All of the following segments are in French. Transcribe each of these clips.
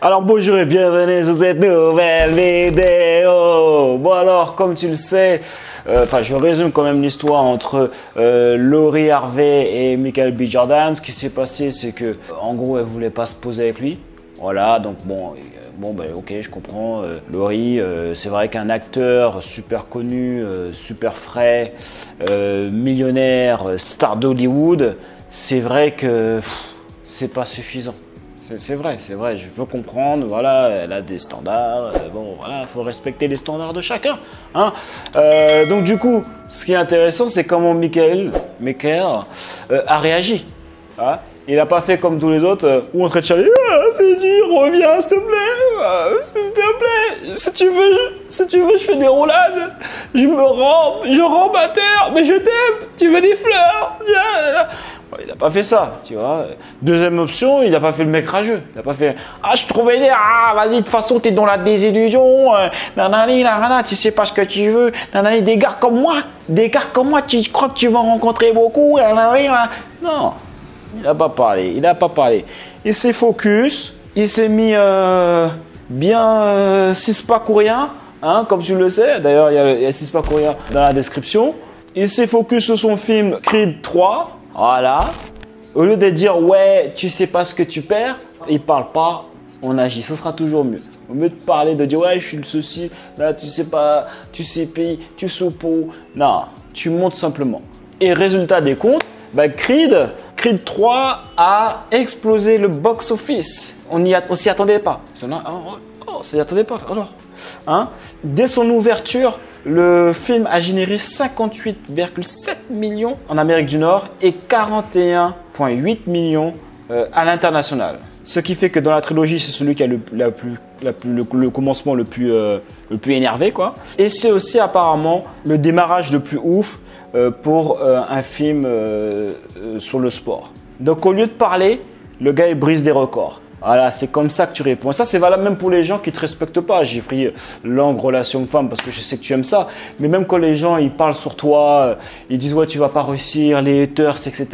Alors bonjour et bienvenue sur cette nouvelle vidéo. Bon alors, comme tu le sais, euh, enfin je résume quand même l'histoire entre euh, Laurie Harvey et Michael B. Jordan. Ce qui s'est passé, c'est que en gros, elle voulait pas se poser avec lui. Voilà, donc bon, euh, bon ben ok, je comprends. Laurie, c'est vrai qu'un acteur super connu, super frais, millionnaire, star d'Hollywood, c'est vrai que c'est pas suffisant. C'est vrai, c'est vrai, je veux comprendre, voilà, elle a des standards, euh, bon, voilà, il faut respecter les standards de chacun. Hein Euh, donc du coup, ce qui est intéressant, c'est comment Michael, Michael euh, a réagi. Hein il n'a pas fait comme tous les autres, euh, où on traite Charlie, ah, c'est dur, reviens s'il te plaît, ah, s'il te plaît, si tu veux, je, si tu veux, je fais des roulades, je me rends, je rampe à terre, mais je t'aime, tu veux des fleurs, viens. N'a pas fait ça, tu vois. Deuxième option, il n'a pas fait le mec rageux. Il n'a pas fait Ah, je trouvais des. Ah, vas-y, de toute façon, t'es dans la désillusion. Euh, nanani, nanana, tu sais pas ce que tu veux. Nanani, des gars comme moi, des gars comme moi, tu crois que tu vas en rencontrer beaucoup. nanani. Non, il n'a pas parlé. Il n'a pas parlé. Il s'est focus. Il s'est mis euh, bien euh, six pas courien, hein, comme tu le sais. D'ailleurs, il y a, six pas courien dans la description. Il s'est focus sur son film Creed 3. Voilà. Au lieu de dire ouais, tu sais pas ce que tu perds, il parle pas, on agit. Ce sera toujours mieux. Au lieu de parler, de dire ouais, je suis le souci, là tu sais pas, tu sais pays, tu soupeau. Non, tu montes simplement. Et résultat des comptes, bah, Creed, Creed 3 a explosé le box-office. On n'y s'y attendait pas. Oh, oh, oh, on s'y attendait pas. Alors, hein? Dès son ouverture, le film a généré 58,7 millions en Amérique du Nord et 41,8 millions euh, à l'international. Ce qui fait que dans la trilogie, c'est celui qui a le, plus, le, commencement le plus, euh, le plus énervé. Quoi. Et c'est aussi apparemment le démarrage le plus ouf euh, pour euh, un film sur le sport. Donc au lieu de parler, le gars il brise des records. Voilà, c'est comme ça que tu réponds. Ça, c'est valable même pour les gens qui te respectent pas. J'ai pris langue, relation femme parce que je sais que tu aimes ça. Mais même quand les gens ils parlent sur toi, ils disent ouais tu vas pas réussir, les haters, etc.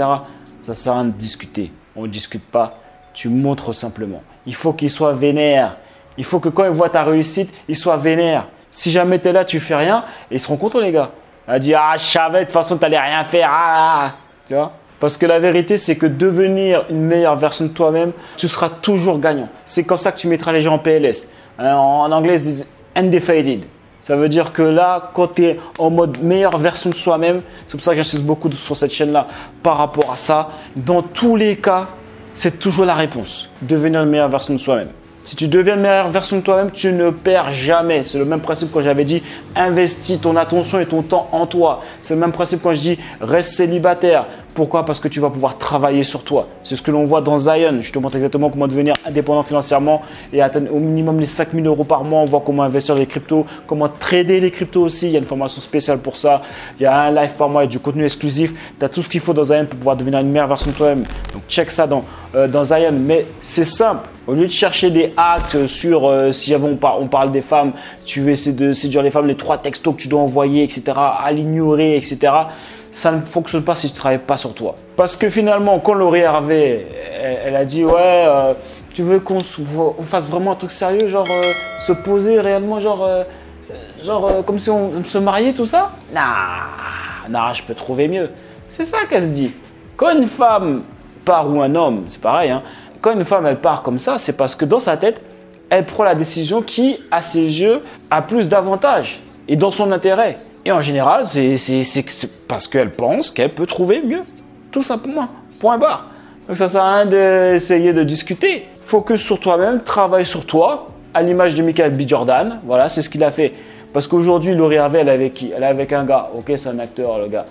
Ça sert à rien de discuter. On ne discute pas. Tu montres simplement. Il faut qu'ils soient vénères. Il faut que quand ils voient ta réussite, ils soient vénères. Si jamais tu es là, tu fais rien, et ils seront contents les gars. Elle dit ah je savais de toute façon tu rien faire. Ah, ah. Tu vois? Parce que la vérité, c'est que devenir une meilleure version de toi-même, tu seras toujours gagnant. C'est comme ça que tu mettras les gens en PLS. Euh, En anglais, ils disent undefeated. Ça veut dire que là, quand tu es en mode meilleure version de soi-même, c'est pour ça que j'insiste beaucoup sur cette chaîne-là par rapport à ça. Dans tous les cas, c'est toujours la réponse. Devenir une meilleure version de soi-même. Si tu deviens une meilleure version de toi-même, tu ne perds jamais. C'est le même principe quand j'avais dit investis ton attention et ton temps en toi. C'est le même principe quand je dis reste célibataire. Pourquoi? Parce que tu vas pouvoir travailler sur toi. C'est ce que l'on voit dans Zion. Je te montre exactement comment devenir indépendant financièrement et atteindre au minimum les 5000 euros par mois. On voit comment investir les cryptos, comment trader les cryptos aussi. Il y a une formation spéciale pour ça. Il y a un live par mois et du contenu exclusif. Tu as tout ce qu'il faut dans Zion pour pouvoir devenir une meilleure version de toi-même. Donc check ça dans, euh, Zion. Mais c'est simple. Au lieu de chercher des hacks sur euh, si on parle des femmes, tu veux essayer de séduire les femmes, les trois textos que tu dois envoyer, etc., à l'ignorer, etc., ça ne fonctionne pas si tu ne travailles pas sur toi. Parce que finalement, quand Laurie Harvey, elle, a dit Ouais, euh, tu veux qu'on se- on fasse vraiment un truc sérieux, genre euh, se poser réellement, genre, euh, genre comme si on, on se mariait, tout ça? Nah, nah, je peux trouver mieux. C'est ça qu'elle se dit. Quand une femme part ou un homme, c'est pareil, hein, quand une femme elle part comme ça, c'est parce que dans sa tête, elle prend la décision qui, à ses yeux, a plus d'avantages et dans son intérêt. Et en général, c'est parce qu'elle pense qu'elle peut trouver mieux. Tout simplement. Point barre. Donc ça sert à rien d'essayer de discuter. Focus sur toi-même, travaille sur toi, à l'image de Michael B. Jordan. Voilà, c'est ce qu'il a fait. Parce qu'aujourd'hui, Laurie Harvey, elle est avec qui? Elle est avec un gars. Ok, c'est un acteur, le gars.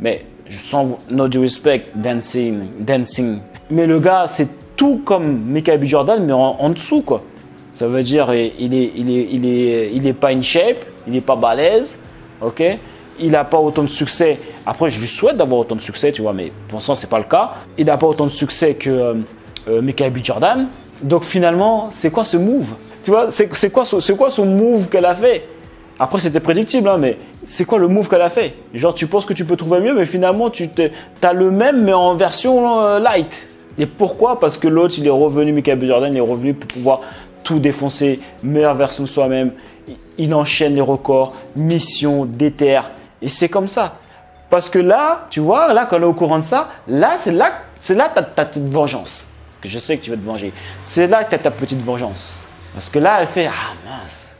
Mais je sens, no due respect, dancing, dancing. Mais le gars, c'est tout comme Michael B. Jordan, mais en, en dessous, quoi. Ça veut dire, il est, il est, il est, il est pas in shape, il est pas balèze, ok? Il n'a pas autant de succès. Après, je lui souhaite d'avoir autant de succès, tu vois, mais pour l'instant, c'est pas le cas. Il n'a pas autant de succès que euh, euh, Michael B. Jordan. Donc finalement, c'est quoi ce move? Tu vois, c'est quoi, ce- quoi son move qu'elle a fait? Après, c'était prédictible, hein, mais c'est quoi le move qu'elle a fait? Genre, tu penses que tu peux trouver mieux, mais finalement, tu as le même, mais en version euh, light. Et pourquoi? Parce que l'autre, il est revenu, Michael B. Jordan, il est revenu pour pouvoir tout défoncer, meilleure version de soi-même. Il enchaîne les records, mission, déterre. Et c'est comme ça. Parce que là, tu vois, là, quand on est au courant de ça, là, c'est là, c'est là ta, petite vengeance. Parce que je sais que tu veux te venger. C'est là que tu as ta petite vengeance. Parce que là, elle fait Ah mince,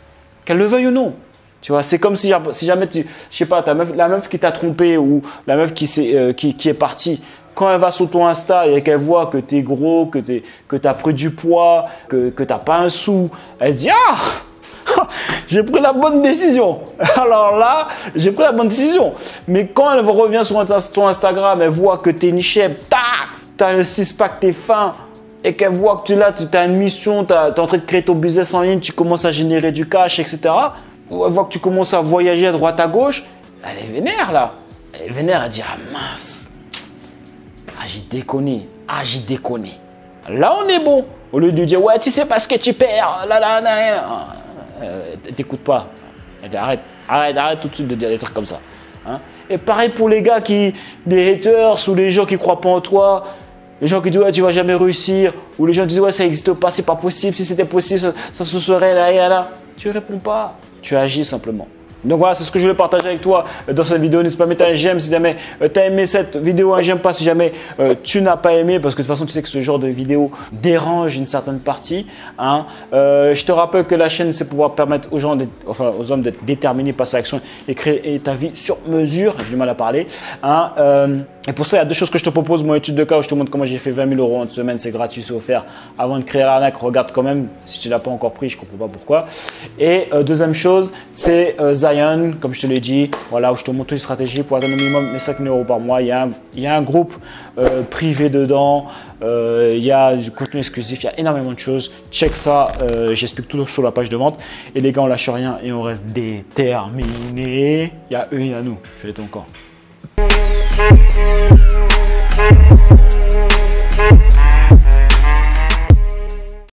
qu'elle le veuille ou non. Tu vois, c'est comme si, jamais tu, je sais pas, ta meuf, la meuf qui t'a trompé ou la meuf qui, euh, qui est partie, quand elle va sur ton Insta et qu'elle voit que tu es gros, que tu as pris du poids, que, que tu n'as pas un sou, elle dit Ah J'ai pris la bonne décision. Alors là, j'ai pris la bonne décision. Mais quand elle revient sur ton Instagram, elle voit que tu es nichée, tu as le six-pack, tu es fin, et qu'elle voit que tu, là, tu as une mission, tu es en train de créer ton business en ligne, tu commences à générer du cash, etc. Ou elle voit que tu commences à voyager à droite à gauche, elle est vénère là. Elle est vénère, elle dit Ah mince, j'ai déconné. Ah, j'ai déconné. Là, on est bon. Au lieu de dire, ouais, tu sais pas ce que tu perds. Là, là, là, euh, T'écoutes pas. Arrête, arrête, arrête tout de suite de dire des trucs comme ça. Hein. Et pareil pour les gars qui, des haters ou les gens qui croient pas en toi. Les gens qui disent, ouais, tu vas jamais réussir. Ou les gens qui disent, ouais, ça n'existe pas, c'est pas possible. Si c'était possible, ça, se serait là et là. Tu réponds pas. Tu agis simplement. Donc voilà, c'est ce que je voulais partager avec toi euh, dans cette vidéo. N'hésite pas à mettre un j'aime si jamais euh, tu as aimé cette vidéo, un j'aime pas si jamais euh, tu n'as pas aimé, parce que de toute façon, tu sais que ce genre de vidéo dérange une certaine partie. Hein. je te rappelle que la chaîne, c'est pouvoir permettre aux gens, enfin aux hommes d'être déterminés par sa action et créer ta vie sur mesure. J'ai du mal à parler. Hein. et pour ça, il y a deux choses que je te propose. Mon étude de cas où je te montre comment j'ai fait 20 000 euros en une semaine, c'est gratuit, c'est offert. Avant de créer l'arnaque, regarde quand même. Si tu l'as pas encore pris, je comprends pas pourquoi. Et deuxième chose, c'est Comme je te l'ai dit, voilà, où je te montre une stratégie pour atteindre au minimum les 5 000 euros par mois. Il y a un, il un groupe euh, privé dedans, euh, il y a du contenu exclusif, il y a énormément de choses. Check ça, euh, j'explique tout sur la page de vente. Et les gars, on lâche rien et on reste déterminé. Il y a eux, il y a nous. Je vais être encore.